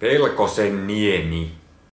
Pelkosen niemi.